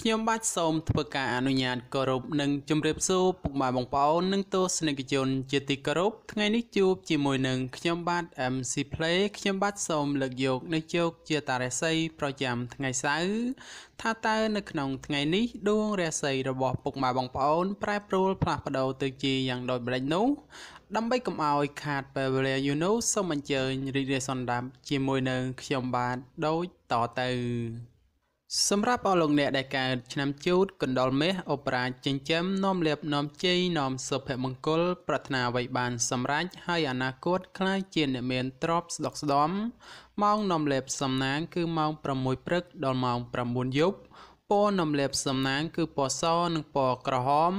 ខ្ញុំបាទសូមធ្វើការអនុញ្ញាតគោរពនិងជម្រាបសួរពុកម៉ែបងប្អូននិងទស្សនិកជនជាទីគោរពថ្ងៃនេះជួបជាមួយនឹងខ្ញុំបាទ MC Play ខ្ញុំបាទសូមលើកយកនៅជោគជាតារាសីប្រចាំថ្ងៃសៅរ៍ថាតើនៅក្នុងថ្ងៃនេះដួងរាសីរបស់ពុកម៉ែបងប្អូន ប្រែប្រួលផ្លាស់ប្ដូរទៅជាយ៉ាងដូចម្ដេចនោះដើម្បីកុំឲ្យខាតពេលវេលាយូរនោះសូមអញ្ជើញរីករាយសន្តាប់ជាមួយនឹងខ្ញុំបាទដូចតទៅ សម្រាប់អស់លោកអ្នកដែលកើតឆ្នាំជូតកណ្ដុរមេសអូប្រាចិញ្ចឹមនាំលៀបនាំជ័យនាំសុភមង្គល ប្រាថ្នាអ្វីបានសម្រេចហើយអនាគតខ្លាយជាអ្នកមានទ្រព្យស្ដុកស្ដំម៉ោងនាំលៀបសំណាង គឺម៉ោង6ព្រឹកដល់ម៉ោង9យប់ពណ៌នំលាបសំណាង គឺពណ៌សនិងពណ៌ក្រហម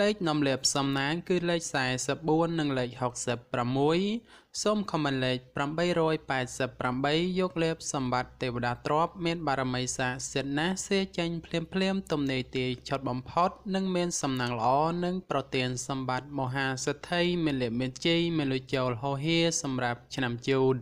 លេខនំលាបសំណាង គឺលេខ44និងលេខ66 សូមខមមិនលេខ888យកលេបសម្បត្តិទេវតាទ្របមានបារមីស័ក្តិសិទ្ធិណាស់សេចេញភ្លាមភ្លាមទំនេរទាយឆុតបំផុតនិងមានសំណាងល្អនិងប្រទានសម្បត្តិមហាសិទ្ធិមានលៀបមានជ័យមានលុយចូលហោហៀសម្រាប់ឆ្នាំជូត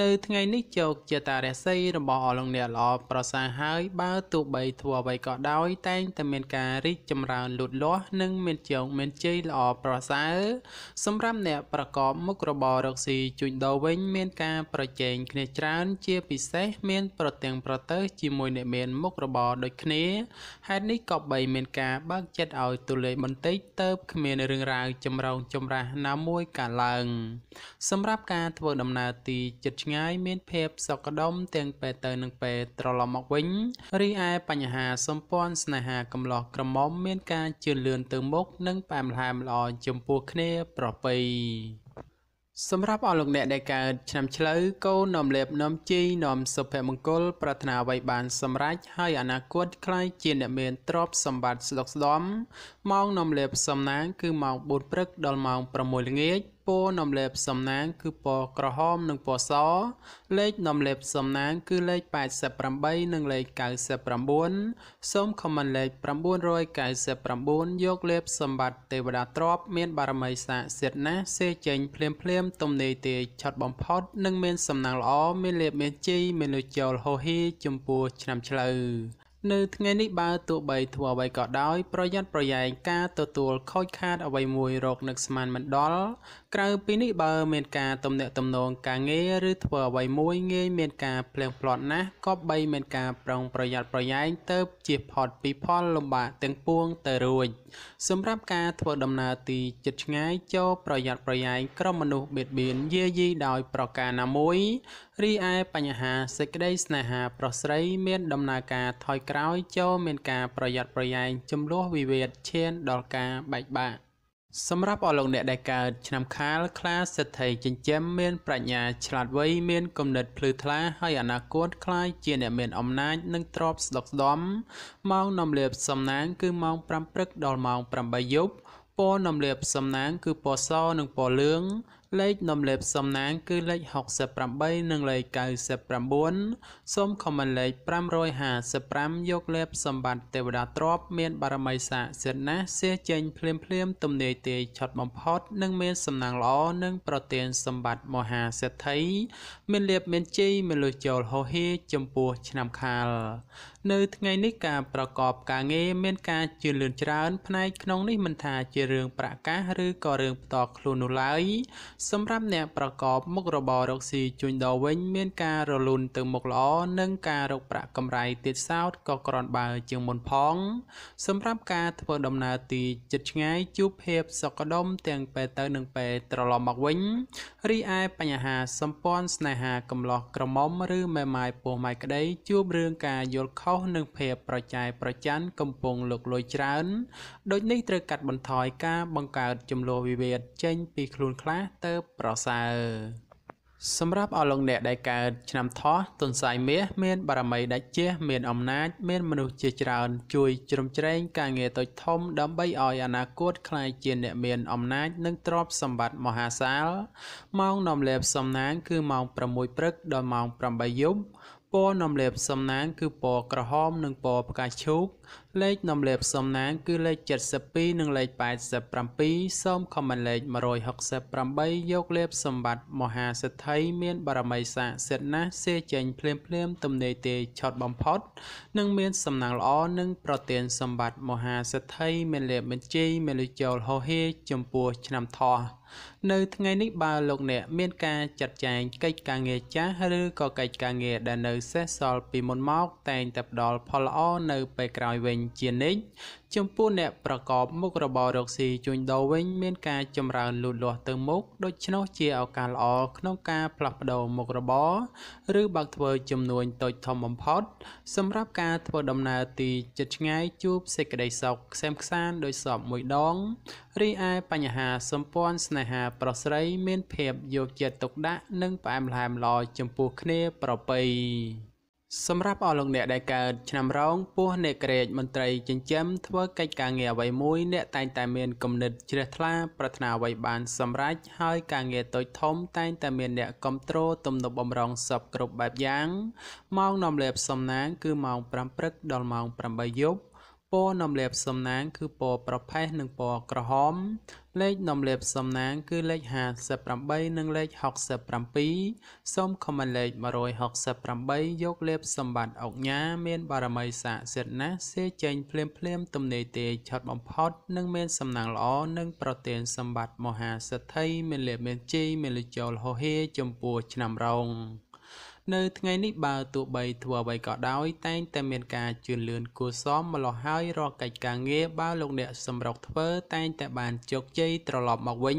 នៅថ្ងៃនេះជោគជាតារាសីរបស់អស់លោកអ្នកល្អប្រសើរហើយ បើទោះបីធ្វើអ្វីក៏ដោយ តែងតែមានការរីកចម្រើនលូតលាស់និងមានជោគមានជ័យល្អប្រសើរសម្រាប់អ្នកប្រកបមុខរបររកស៊ីជួញដូរវិញ មានការប្រជែងគ្នាច្រើន ជាពិសេសមាន ប្រទាំងប្រទៅជាមួយអ្នកមានមុខរបរដូចគ្នាហេតុនេះក៏បីមានការបើកចិត្តឲ្យទូលេបន្តិចទៅគ្មានរឿងរ៉ាវចម្រងចម្រាស់ណាមួយកើតឡើង សម្រាប់ការធ្វើដំណើរទីចិត្តឆ្ងាយមានភាពសុខដុមទាំងពេលទៅនិងពេលត្រឡប់មកវិញរីឯបញ្ហាសម្ព័ន្ធស្នេហាកំឡោះក្រមុំមានការជឿនលឿនទៅមុខនិងផ្អែមល្ហែមល្អចំពោះគ្នាប្រពៃសម្រាប់អស់លោកអ្នកដែលកើតឆ្នាំឆ្លូវកូននាំលេបនាំជីនាំសុភមង្គល ប្រាថ្នាអ្វីបានសម្រេចហើយអនាគតខ្លាយជាអ្នកមានទ្រព្យសម្បត្តិស្ដុកស្ដំម៉ោងនាំលេបសំណាង គឺម៉ោង4ព្រឹកដល់ម៉ោង6ល្ងាចពណ៌នំលេបសំណាង គឺពណ៌ក្រហមនិងពណ៌ស លេខនំលេបសំណាង គឺលេខ88និងលេខ99សូមខមមិនលេខ999យកលេបសម្បត្តិទេវតាទ្របមានបារមីស័ក្តិសិទ្ធិណាស់សេចេញភ្លាមភ្លាមទំនេរទេឆត់បំផុត និងមានសំណាងល្អមានលេបមានជ័យមានលុយចូលហូហៀចំពោះឆ្នាំឆ្លូវ នៅថ្ងៃនេះបើទោះបីធ្វើអ្វីក៏ដោយ ប្រយ័ត្នប្រយែងការទទួលខូចខាតអ្វីមួយរកនឹកស្មានមិនដល់ ក្រៅពីនេះបើមានការទំនាក់ទំនងការងារឬធ្វើអ្វីមួយងាយមានការភ្លៀងផ្្លាត់ណាស់ក៏បីមានការប្រុងប្រយ័ត្នប្រយែងទៅជៀសផុតពីផលលំបាកទាំងពួងទៅរួចសម្រាប់ការធ្វើដំណើរទីជិតឆ្ងាយចូលប្រយ័ត្នប្រយែងក្រុមមនុស្សបៀតបៀនយាយីដោយប្រការណាមួយរីឯបញ្ហាសេចក្តីស្នេហាប្រុសស្រីមានដំណើរការថយក្រោយចូលមានការប្រយ័ត្នប្រយែងចំនួនវិវាទឈានដល់ការបែកបាក់ សម្រាប់អស់លោកអ្នកដែលកើតឆ្នាំខាលខ្លាសេដ្ឋីចិញ្ចឹមមានប្រាជ្ញាឆ្លាតវៃមានគំនិតភ្លឺថ្លាហើយអនាគតខ្លាយជាអ្នកមានអំណាចនិងទ្រព្យស្ដុកស្ដំម៉ោងនំលាបសំណាងគឺម៉ោង5ព្រឹកដល់ម៉ោង8យប់ពណ៌នំលាបសំណាងគឺពណ៌សនិងពណ៌លឿង លេខនំលេបសំណាងគឺលេខ68និងលេខ99សូមខមមិនលេខ555យកលេបសម្បត្តិទេវតាទ្របមានបារមីស័ក្តិសិទ្ធិណាស់សៀចេញភ្លាមភ្លាមទំនាយទាយឆត់បំផុតនិងមានសំណាងល្អនិងប្រទានសម្បត្តិមហាសេដ្ឋីមានលៀបមានជ័យមានលុយចូលហោហៀចំពោះឆ្នាំខាលនៅថ្ងៃនេះការប្រកបការងារមានការជឿនលឿនច្រើនផ្នែកក្នុងនេះមិនថាជារឿងប្រកាសឬក៏រឿងផ្ទាល់ខ្លួននោះឡើយសម្រាប់អ្នកប្រកបមុខរបររកស៊ីជួញដូរវិញ មានការរលូនទៅមុខល្អនិងការរកប្រាក់កម្រៃទៀតសោតក៏ក្រាន់បើជាងមុនផង សម្រាប់ការធ្វើដំណើរទីជិតឆ្ងាយជួបភាពសុខដុមទាំងពេលទៅនិងពេលត្រឡប់មកវិញរីឯបញ្ហាសម្ព័ន្ធស្នេហាកំឡោះក្រមុំឬមេម៉ាយពោះម៉ាយក្តីជួបរឿងការយល់ខុសនិងភាពប្រចែកប្រច័ណ្ឌកំពុងលុកលុយច្រើនដូចនេះត្រូវកាត់បន្ថយការបង្កើតចំនួនវិវាទចេញពីខ្លួនខ្លះទៅប្រសើរសម្រាប់អស់លោកអ្នកដែលកើតឆ្នាំថោះទុនសាយមាសមានបារមីដាច់ជះមានអំណាច មានមនុស្សជាច្រើន ជួយជ្រោមជ្រែងការងារតូចធំដើម្បីឲ្យអនាគតក្លាយជាអ្នកមានអំណាចនិងទ្រព្យសម្បត្តិមហាសាលម៉ោងនាំលេបសំណាងគឺម៉ោង6ព្រឹកដល់ម៉ោង8យប់ ពពណ៌នំលាបសំណាងគឺពណ៌ក្រហមនិងពណ៌ផ្កាឈូក លេខនំលាបសំណាងគឺលេខ72និងលេខ87សូមខមមិនលេខ168យកលេបសម្បត្តិមហាសិទ្ធិមានបារមីស័ក្តិសិទ្ធិណាស់សេចេញភ្លាមភ្លាមទំនេរទេឆត់បំផុត និងមានសំណាងល្អនិងប្រទានសម្បត្តិមហាសិទ្ធិមានលេបបញ្ជីមានលុចូលហោហេចំពោះឆ្នាំថោះ នៅថ្ងៃនេះបើលោកអ្នកមានការចាត់ចែងកិច្ចការងារចាស់ឬក៏កិច្ចការងារដែលនៅសេសសល់ពីមុនមកតែងតែផ្ដល់ផលល្អនៅពេលក្រោយវិញជានិច្ច ចំពោះអ្នកប្រកបមុខរបររកស៊ីជួញដូរវិញមានការចម្រើនលូតលាស់ទៅមុខដូច្នោះជាឱកាសល្អក្នុងការផ្លាស់ប្ដូរមុខរបរឬបើកធ្វើចំនួនតូចធំបំផុត សម្រាប់ការធ្វើដំណើរទីជិតឆ្ងាយជួបសេចក្តីសុខខ្សែមខ្សានដោយសពមួយដងរីឯបញ្ហាសម្ព័ន្ធស្នេហាប្រុសស្រី មានភាពយកចិត្តទុកដាក់និងផ្អែមល្ហែមល្អចំពោះគ្នាប្រពៃ សម្រាប់អស់លោកអ្នកដែលកើតឆ្នាំរោងពោះអ្នកក្រេតមន្ត្រីចិញ្ចឹមធ្វើកិច្ចការងារអ្វីមួយអ្នកតែងតែមានគំនិតជ្រះថ្លាប្រាថ្នាអ្វីបានសម្រេចហើយការងារតូចធំតែងតែមានអ្នកគ្រប់គ្រងទំនុកបំរុងសពគ្រប់បែបយ៉ាងម៉ោងនាំលេបសំណាងគឺម៉ោង5ព្រឹកដល់ម៉ោង8យប់ ពណ៌នំលាបសំណាងគឺពណ៌ប្រផេះនិងពណ៌ក្រហម លេខនំលាបសំណាងគឺលេខ58និងលេខ67សូមខមមិនលេខ168យកលេបសម្បត្តិអុកញ៉ាមានបារមីស័ក្តិសិទ្ធិណាស់សេចេញភ្លាមភ្លាមទំនេរទេឆត់បំផុតនិងមានសំណាងល្អនិងប្រទានសម្បត្តិមហាសិទ្ធិមានលេបមានជ័យមានលិចូលហោហេចំពោះឆ្នាំរង នៅថ្ងៃនេះបើទោះបីធ្វើអ្វីក៏ដោយតែងតែមានការជឿនលឿនគួរសមម្លោះហើយរាល់កិច្ចការងារបើលោកអ្នកសម្រុកធ្វើតែងតែបានជោគជ័យត្រឡប់មកវិញ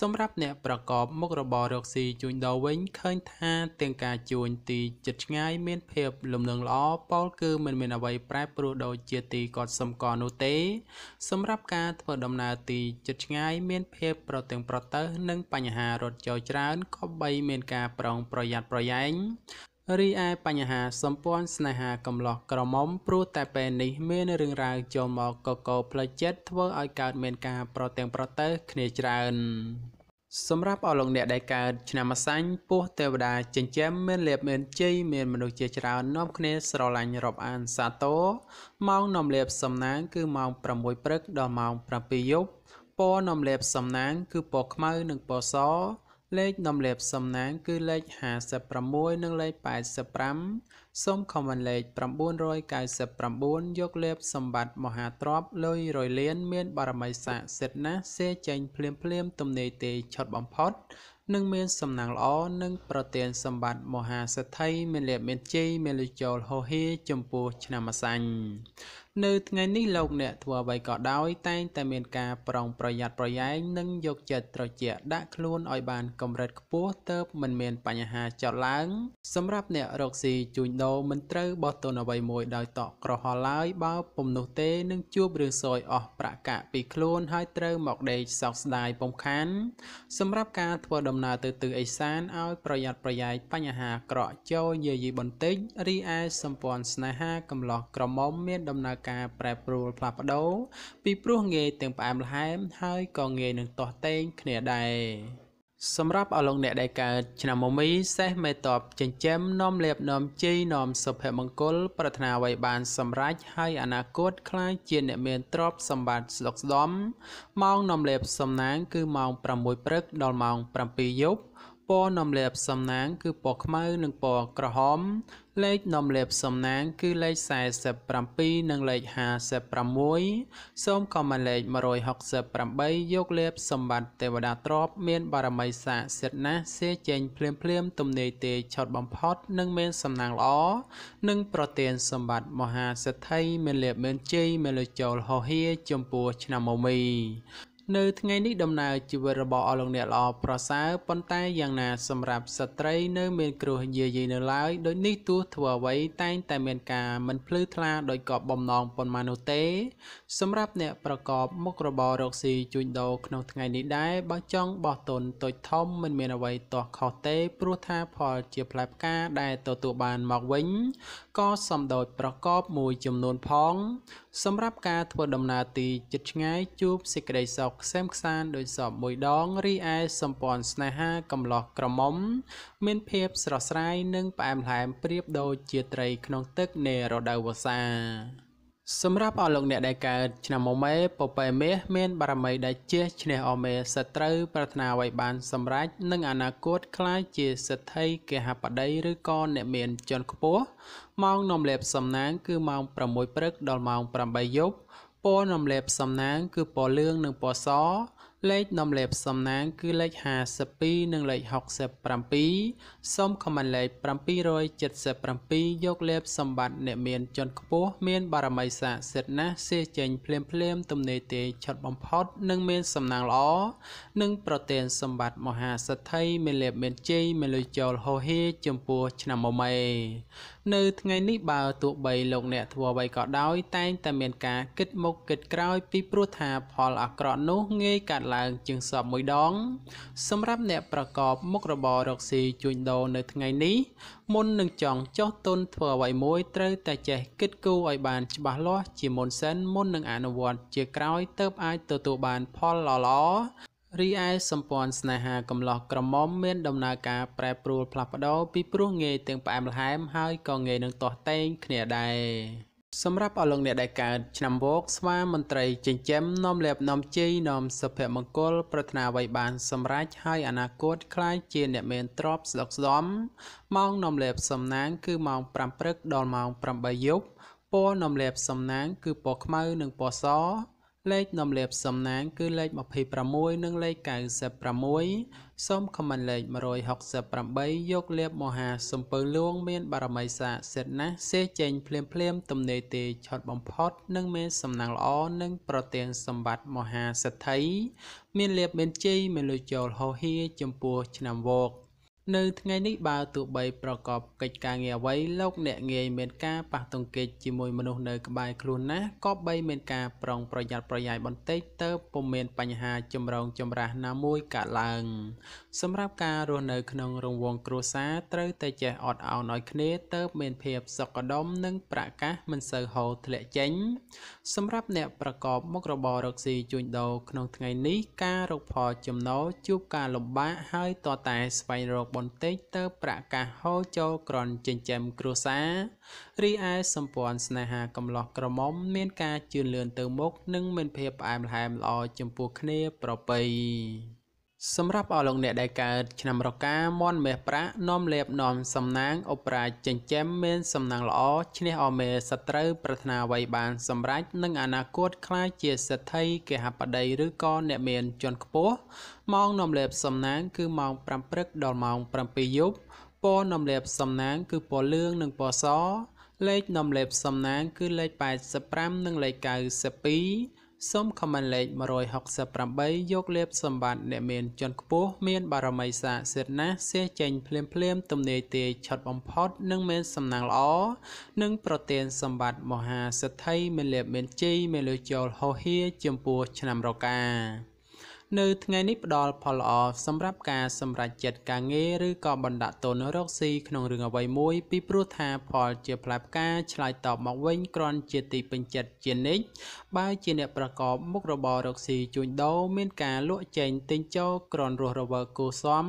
សម្រាប់អ្នកប្រកបមុខរបររកស៊ីជួញដូរវិញឃើញថាទាំងការជួញទីចិត្តឆ្ងាយមានភាពលំនឹងល្អពោលគឺមិនមានអ្វីប្រែប្រួលដូចជាទីគាត់សំកនោះទេ សម្រាប់ការធ្វើដំណើរទីចិត្តឆ្ងាយមានភាពប្រទាំងប្រទៅនិងបញ្ហារត់ចូលច្រើនក៏បីមានការប្រុងប្រយ័ត្នប្រយែងងរីឯបញ្ហាសម្ព័ន្ធស្នេហាកំឡោះក្រមុំព្រោះតែពេលនេះមានរឿងរ៉ាវចូលមកកកផ្លូវចិត្តធ្វើឲ្យកើតមានការប្រទាំងប្រទៅគ្នាច្រើនសម្រាប់អស់លោកអ្នកដែលកើតឆ្នាំម្សាញ់ពោះទេវតាចិញ្ចឹមមានលៀបមានជ័យមានមនុស្សជាច្រើននាំគ្នាស្រឡាញ់រាប់អានសាទរម៉ោងនាំលៀបសំណាងគឺម៉ោង6ព្រឹកដល់ម៉ោង7យប់ពណ៌នាំលៀបសំណាងគឺពណ៌ខ្មៅនិងពណ៌ស លេខនំលេបសំណាងគឺលេខ56និងលេខ85សូមខមមិនលេខ999យកលេបសម្បត្តិមហាទ្រព្យលុយរយលានមានបារមីស័ក្តិសិទ្ធិណាស់សេចេញភ្លាមភ្លាមទំនេរទេឆុតបំផុតនិងមានសំណាងល្អនិងប្រទានសម្បត្តិមហាសិទ្ធិមានលៀបមានជ័យមានលុយចូលហោហៀចំពោះឆ្នាំម្សាញ់ នៅថ្ងៃនេះលោកអ្នកធ្វើអ្វីក៏ដោយតែងតែមានការប្រុងប្រយ័ត្នប្រយែងនិងយកចិត្តត្រជាក់ដាក់ខ្លួនឲ្យបានកម្រិតខ្ពស់ទើបមិនមានបញ្ហាចោតឡើង សម្រាប់អ្នករកស៊ីជួញដូរមិនត្រូវបោះទុនអ្វីមួយដោយតក់ក្រហល់ឡើយបើពុំនោះទេនឹងជួបរឿងសោយអស់ប្រាក់កាក់ពីខ្លួនហើយត្រូវមកដេកសោកស្ដាយពំខាន សម្រាប់ការធ្វើដំណើរទៅទិសឦសានឲ្យប្រយ័ត្នប្រយែងបញ្ហាក្រក់ចូលយាយីបន្តិចរីឯសម្ព័ន្ធស្នេហាកំឡោះក្រមុំមានដំណើរការប្រែប្រួលផ្លាស់ប្ដូរពីព្រោះងាយទាំងផ្អែមល្ហែម ហើយក៏ងាយនឹងទាស់ទែងគ្នាដែរសម្រាប់អស់លោកអ្នកដែលកើតឆ្នាំមមីសេះមេតបចិញ្ចឹមនាំលៀបនាំជ័យនាំសុភមង្គល ប្រាថ្នាអ្វីបានសម្រេចហើយអនាគតខ្លាចជាអ្នកមានទ្រព្យសម្បត្តិស្ដុកស្ដំម៉ោងនាំលៀបសំណាង គឺម៉ោង6ព្រឹកដល់ម៉ោង7យប់ពណ៌នំលាបសំណាង គឺពណ៌ខ្មៅនិងពណ៌ក្រហម លេខនំលាបសំណាងគឺលេខ47និងលេខ56សូមខមមិនលេខ168យកលាបសម្បត្តិទេវតាទ្របមានបារមីស័ក្តិសិទ្ធិណាស់សេចេញភ្លាមភ្លាមទំនេរទេឆុតបំផុតនិងមានសំណាងល្អនិងប្រទានសម្បត្តិមហាសិទ្ធិមានលាបមានជ័យមានលចូលហោហៀចំពោះឆ្នាំមមី នៅថ្ងៃនេះដំណើរជីវិតរបស់អស់លោកអ្នកល្អប្រសើរប៉ុន្តែយ៉ាងណាសម្រាប់ស្ត្រីនៅមានគ្រោះយាយីនៅឡើយដូចនេះទោះធ្វើអ្វីតែងតែមានការមិនភ្លឺថ្លាដោយកបបំណងប៉ុន្មាននោះទេ សម្រាប់អ្នកប្រកបមុខរបររកស៊ីជួញដូរក្នុងថ្ងៃនេះដែរបើចង់បោះទុនតូចធំមិនមានអ្វីទាស់ខុសទេ ព្រោះថាផលជាផ្លែផ្កាដែលទទួលបានមកវិញក៏សំដូចប្រកបមួយចំនួនផង សម្រាប់ការធ្វើដំណើរទីជិតឆ្ងាយជួបសេចក្តីសុខខ្សែមខ្សានដោយសពមួយដងរីឯសម្ព័ន្ធស្នេហាកំឡោះក្រមុំ មានភាពស្រស់ស្រាយនិងផ្អែមល្ហែមប្រៀបដូចជាត្រីក្នុងទឹកនៃរដូវវស្សាសម្រាប់អស់លោកអ្នកដែលកើតឆ្នាំមុំមេពពែមាសមានបារមីដែលជះឈ្នះអមេសត្រូវប្រាថ្នាអ្វីបានសម្រេចនឹងអនាគតក្លាយជាសិទ្ធិគេហបតីឬក៏អ្នកមានជាន់ខ្ពស់ម៉ោងនាំលេបសំណាងគឺម៉ោង6ព្រឹកដល់ម៉ោង8យប់ ពណ៌នាំលេបសំណាង គឺពណ៌លឿង និងពណ៌ស លេខនាំលេខសំណាងគឺលេខ52និងលេខ67សូមខមមិនលេខ777យកលេខសម្បត្តិអ្នកមានជាន់ខ្ពស់មានបារមីស័ក្តិសិទ្ធិណាស់សេចេញភ្លាមភ្លាមទំនេរទេឆុតបំផុតនិងមានសំណាងល្អនិងប្រទានសម្បត្តិមហាសទ្ធិមានលេបមានជ័យមានលុយចូលហោហៀចំពោះឆ្នាំមុំឯនៅថ្ងៃនេះបើទោះបីលោកអ្នកធ្វើអ្វីក៏ដោយតែងតែមានការគិតមុខគិតក្រោយពីព្រោះថាផលអាក្រក់នោះងាយកាត់ឡើងជាងសពមួយដង សម្រាប់អ្នកប្រកបមុខរបររកស៊ីជួញដូរនៅថ្ងៃនេះមុននឹងចង់ចោះទុនធ្វើអ្វីមួយត្រូវតែចេះគិតគូរឲ្យបានច្បាស់លាស់ជាមុនសិនមុននឹងអនុវត្តជាក្រោយទៅអាចទទួលបានផលល្អៗរីឯសម្ព័ន្ធស្នេហាកំឡោះក្រមុំមានដំណើរការប្រែប្រួលផ្លាស់ប្ដូរពីព្រោះងាយទាំងផ្អែមល្ហែមហើយក៏ងាយនឹងទាស់ទែងគ្នាដែរ សម្រាប់អលងអ្នកដែលកើតឆ្នាំវកស្វាមន្ត្រីចិញ្ចឹមនាំលាភនាំជ័យនាំសុភមង្គល ប្រាថ្នាអ្វីបានសម្រេចហើយអនាគតខ្លាចជាអ្នកមានទ្រព្យស្ដុកស្ដំម៉ោងនាំលាភសំណាង គឺម៉ោង5ព្រឹកដល់ម៉ោង8យប់ពណ៌នាំលាភសំណាង គឺពណ៌ខ្មៅនិងពណ៌សលេខនាំលាភសំណាង គឺលេខ26និងលេខ96 សូមខមមិនលេខ168យកលេបមហាសំពើលួងមានបារមីសាសិទ្ធណាស់សេចេញភ្លាមភ្លាមទំនេរទេឆត់បំផុតនិងមានសំណាងល្អនិងប្រទានសម្បត្តិមហាសិទ្ធិមានលេបមានជ័យមានលុយចូលហោហៀចំពោះឆ្នាំវោក នៅថ្ងៃនេះបើទោះបីប្រកបកិច្ចការងារអ្វីលោកអ្នកងាយមានការប៉ះទង្គិចជាមួយមនុស្សនៅក្បែរខ្លួនណាស់ក៏បីមានការប្រុងប្រយ័ត្នប្រយែងបន្តិចទៅពុំមានបញ្ហាចម្រូងចម្រាសណាមួយកើតឡើង សម្រាប់ការរស់នៅក្នុងរង្វង់គ្រួសារត្រូវតែចេះអត់ឱនឲ្យគ្នាទៅមានភាពសុខដុមនិងប្រកាសមិនសូវហូរធ្លាក់ចេញ សម្រាប់អ្នកប្រកបមុខរបររកស៊ីជួញដូរក្នុងថ្ងៃនេះការរកផលចំណូលជួបការលំបាកហើយតតែស្វែងរកបន្តិចទៅប្រកាសហូរចូលក្រន់ចិញ្ចឹមគ្រួសាររីឯសម្ព័ន្ធស្នេហាកំឡោះក្រមុំមានការជឿនលឿនទៅមុខនិងមានភាពផ្អែមល្ហែមល្អចំពោះគ្នាប្រពៃ សម្រាប់អស់លោកអ្នកដែលកើតឆ្នាំរកាមន់មេះប្រាក់នាំលេបនាំសំណាងអបរាជចិញ្ចឹមមានសំណាងល្អឈ្នះអមេសត្រូវប្រាថ្នាអ្វីបានសម្រេចនឹងអនាគតខ្លាចជាសេដ្ឋីគេហបតីឬក៏អ្នកមានជាន់ខ្ពស់ម៉ោងនាំលេបសំណាងគឺម៉ោង5ព្រឹកដល់ម៉ោង7យប់ពណ៌នាំលេបសំណាងគឺពណ៌លឿងនិងពណ៌សលេខនាំលេបសំណាងគឺលេខ85និងលេខ92 សូមខមមិនលេខ168យកលេបសម្បត្តិអ្នកមានជាន់ខ្ពស់មានបារមីសាសិទ្ធណាស់សេះចេញភ្លាមភ្លាមទំនេរទេឆត់បំផុតនិងមានសំណាងល្អនិងប្រទានសម្បត្តិមហាសិទ្ធិមានលេបមានជ័យមានលុយចូលហោហៀចំពោះឆ្នាំរកា នៅថ្ងៃនេះផ្ដល់ផលល្អសម្រាប់ការសម្រេចចិត្តការងារឬក៏បណ្ដាក់ទុនរកស៊ីក្នុងរឿងអ្វីមួយពីព្រោះថាផលជាផ្លែផ្កាឆ្លើយតបមកវិញគ្រាន់ជាទីពេញចិត្តជានិច្ចបើជាអ្នកប្រកបមុខរបររកស៊ីជួញដូរមានការលក់ចេញទិញចូលក្រនរស់រវើកគូសំ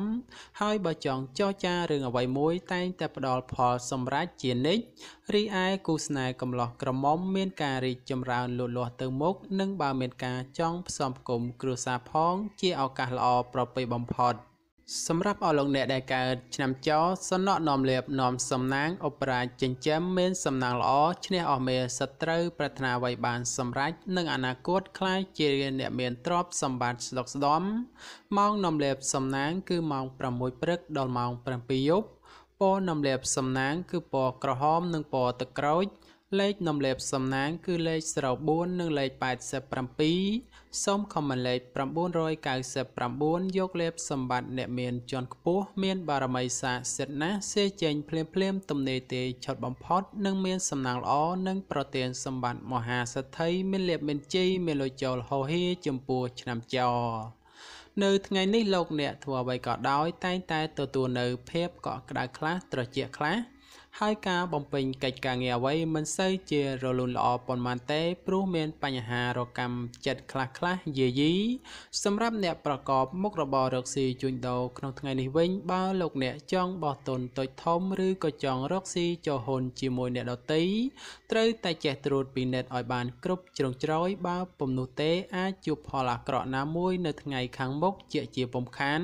ហើយបើចង់ចរចារឿងអ្វីមួយតែងតែផ្ដល់ផលសម្រេចជានិច្ចរីឯគូស្នេហ៍កំឡោះក្រមុំមានការរីកចម្រើនលូតលាស់ទៅមុខនិងបើមានការចង់ផ្សំផ្គុំគ្រួសារផងជាឱកាសល្អប្រពៃបំផុតសម្រាប់អស់លោកអ្នកដែលកើតឆ្នាំចសំណក់នាំលៀបនាំសំណាងអបរាជចិញ្ចឹមមានសំណាងល្អឈ្នះអស់មេសត្រូវប្រាថ្នាអ្វីបានសម្រេចនិងអនាគតខ្លាយជាអ្នកមានទ្រព្យសម្បត្តិស្ដុកស្ដំម៉ោងនាំលៀបសំណាងគឺម៉ោង6ព្រឹកដល់ម៉ោង7យប់ពណ៌នាំលេបសំណាងគឺពណ៌ក្រហមនិងពណ៌ទឹកក្រូច លេខនាំលេបសំណាងគឺលេខ04និងលេខ87សូមខមមិនលេខ999យកលេបសម្បត្តិអ្នកមានជាន់ខ្ពស់មានបារមីសាសិទ្ធណាស់សេចេញភ្លាមភ្លាមទំនេរទេឆុតបំផុតនិងមានសំណាងល្អនិងប្រទានសម្បត្តិមហាសទ្ធិមានលេបមានជ័យមានលុយចូលហោហៀចំពោះឆ្នាំចោនៅថ្ងៃនេះលោកអ្នកធ្វើអ្វីក៏ដោយតែងតែទទួលនៅភាពកក់ក្ដៅខ្លះត្រជាក់ខ្លះ ហើយការបំពេញកិច្ចការងារអ្វីមិនសូវជារលូនល្អប៉ុន្មានទេព្រោះមានបញ្ហារកម្មចិត្តខ្លះខ្លះយាយីសម្រាប់អ្នកប្រកបមុខរបររកស៊ីជួញដូរក្នុងថ្ងៃនេះវិញបើលោកអ្នកចង់បោះទុនតូចធំឬក៏ចង់រកស៊ីចូលហ៊ុនជាមួយអ្នកដទៃត្រូវតែចេះត្រួតពិនិត្យឲ្យបានគ្រប់ជ្រុងជ្រោយបើពុំនោះទេអាចជួបផលអាក្រក់ណាមួយនៅថ្ងៃខាងមុខជាជាពំខាន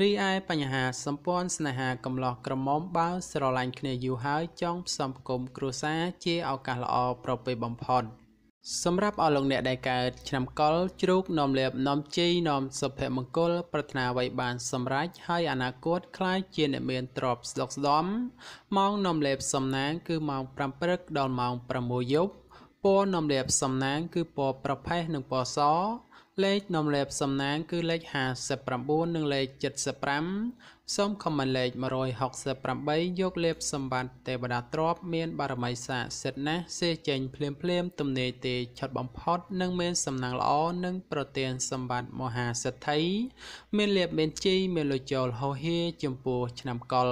រីឯបញ្ហាសម្ព័ន្ធស្នេហាកំឡោះក្រមុំបើស្រឡាញ់គ្នាយូរហើយហើយចងផ្សំផ្គុំគ្រួសារជាឱកាសល្អប្រពៃបំផុតសម្រាប់អស់លោកអ្នកដែលកើតឆ្នាំកុលជ្រូកនាំលាភនាំជ័យនាំសុភមង្គល ប្រាថ្នាអ្វីបានសម្រេចហើយអនាគតខ្លាចជាអ្នកមានទ្រព្យស្ដុកស្ដំម៉ោងនាំលាភសំណាងគឺម៉ោង5ព្រឹកដល់ម៉ោង6យប់ពណ៌នាំលាភសំណាងគឺពណ៌ប្រផេះនិងពណ៌សលេខនាំលេបសំណាងគឺលេខ59និងលេខ75 សូមខមមិនលេខ168យកលេបសម្បត្តិទេវតាទ្របមានបារមីស័ក្តិសិទ្ធិណាស់សេចេញភ្លាមភ្លាមទំនេរទេឆុតបំផុតនិងមានសំណាងល្អនិងប្រទានសម្បត្តិមហាសិទ្ធិមានលេបមានជ័យមានលុយចូលហោហៀចំពោះឆ្នាំកុល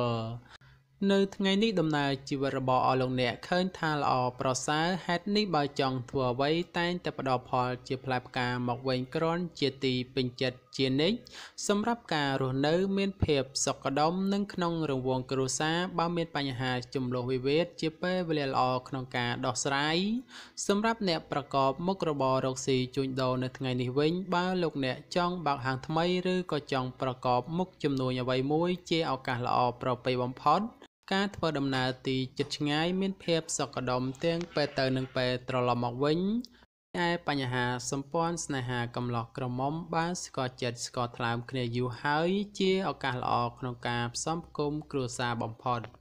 នៅថ្ងៃនេះដំណើរជីវិតរបស់អស់លោកអ្នកឃើញថាល្អប្រសើរហេតុនេះបើចង់ធ្វើអ្វីតែងតែផ្ដល់ផលជាផ្លែផ្កាមកវិញក្រនជាទីពេញចិត្តជានិច្ចសម្រាប់ការរស់នៅ មានភាពសុខដុមនិងក្នុងរង្វង់គ្រួសារបើមានបញ្ហាចំនួនវិវាទជាពេលវេលាល្អក្នុងការដោះស្រាយសម្រាប់អ្នកប្រកបមុខរបររកស៊ីជួញដូរនៅថ្ងៃនេះវិញបើលោកអ្នកចង់បើកហាងថ្មីឬក៏ចង់ប្រកបមុខជំនួញអ្វីមួយជាឱកាសល្អប្រពៃបំផុត ការធ្វើដំណើរទីជិតឆ្ងាយមានភាពសុខដុមទាំងពេលទៅនិងពេលត្រឡប់មកវិញឯបញ្ហាសម្ព័ន្ធស្នេហាកំឡោះក្រមុំបានស្គាល់ចិត្តស្គាល់ថ្លើមគ្នាយូរហើយជាឱកាសល្អក្នុងការផ្សំផ្គុំគ្រួសារបំផុត។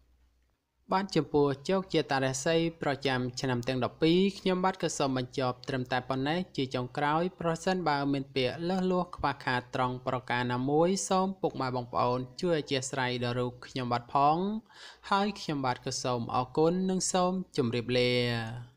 បាទចំពោះជោគជាតារាសីប្រចាំឆ្នាំទាំង12ខ្ញុំបាទក៏សូមបញ្ចប់ត្រឹមតែប៉ុណ្ណេះជាចុងក្រោយប្រសិនបើមានពាក្យលើសលួសខ្វះខាតត្រង់ប្រការណាមួយសូមពុកម៉ែបងប្អូន ជួយអធិស្ឋានដល់រូបខ្ញុំបាទផង ហើយខ្ញុំបាទក៏សូមអរគុណនិងសូមជម្រាបលា